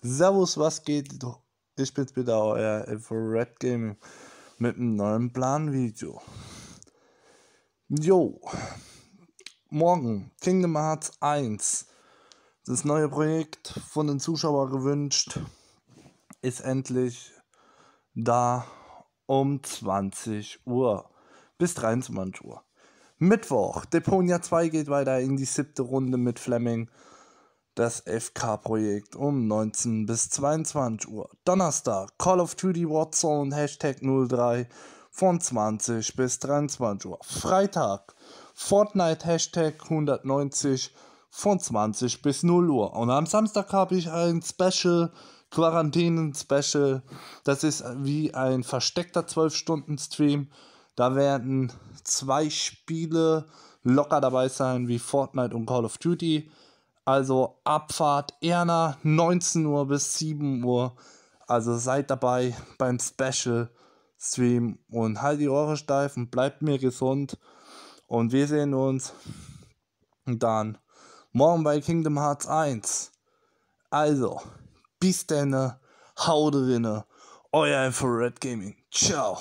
Servus, was geht? Ich bin's wieder, euer Infrared Gaming mit einem neuen Planvideo. Jo, morgen Kingdom Hearts 1, das neue Projekt von den Zuschauern gewünscht, ist endlich da um 20 Uhr bis 23 Uhr. Mittwoch, Deponia 2 geht weiter in die siebte Runde mit Fleming das FK-Projekt um 19 bis 22 Uhr. Donnerstag, Call of Duty Warzone, Hashtag 03 von 20 bis 23 Uhr. Freitag, Fortnite, Hashtag 190 von 20 bis 0 Uhr. Und am Samstag habe ich ein Special, Quarantänen-Special. Das ist wie ein versteckter 12-Stunden-Stream. Da werden zwei Spiele locker dabei sein, wie Fortnite und Call of Duty. Also Abfahrt Erna 19 Uhr bis 7 Uhr. Also seid dabei beim Special Stream und halt die Ohren steif und bleibt mir gesund. Und wir sehen uns dann morgen bei Kingdom Hearts 1. Also, bis denn, haut drinne, euer Infrared Gaming. Ciao.